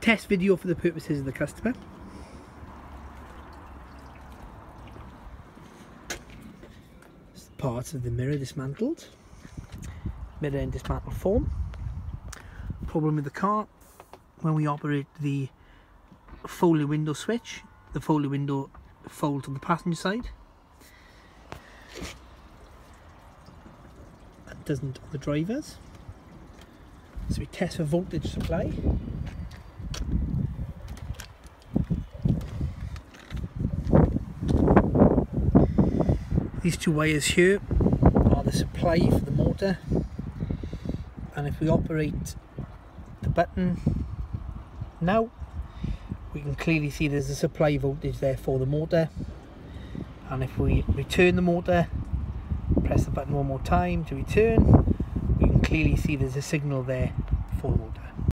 test video for the purposes of the customer. Parts of the mirror dismantled. Mirror in dismantled form. Problem with the car, when we operate the foley window switch, the foley window folds on the passenger side. And doesn't on the drivers. So we test for voltage supply. These two wires here are the supply for the motor. And if we operate the button now we can clearly see there's a supply voltage there for the motor. And if we return the motor press the button one more time to return we can clearly see there's a signal there for the motor